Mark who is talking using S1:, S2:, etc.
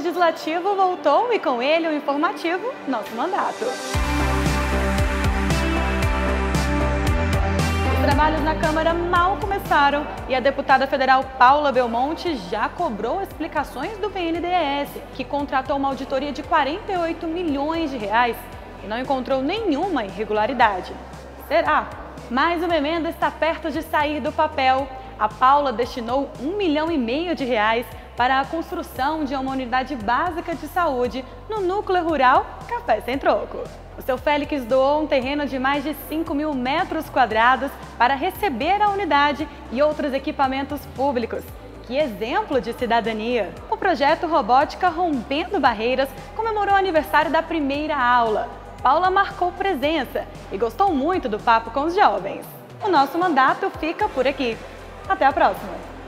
S1: Legislativo voltou e com ele o informativo Nosso Mandato. Os trabalhos na Câmara mal começaram e a deputada federal Paula Belmonte já cobrou explicações do BNDES, que contratou uma auditoria de 48 milhões de reais e não encontrou nenhuma irregularidade. Será? Mas uma emenda está perto de sair do papel. A Paula destinou um milhão e meio de reais para a construção de uma unidade básica de saúde no núcleo rural Café Sem Troco. O seu Félix doou um terreno de mais de 5 mil metros quadrados para receber a unidade e outros equipamentos públicos. Que exemplo de cidadania! O projeto Robótica Rompendo Barreiras comemorou o aniversário da primeira aula. Paula marcou presença e gostou muito do papo com os jovens. O nosso mandato fica por aqui. Até a próxima!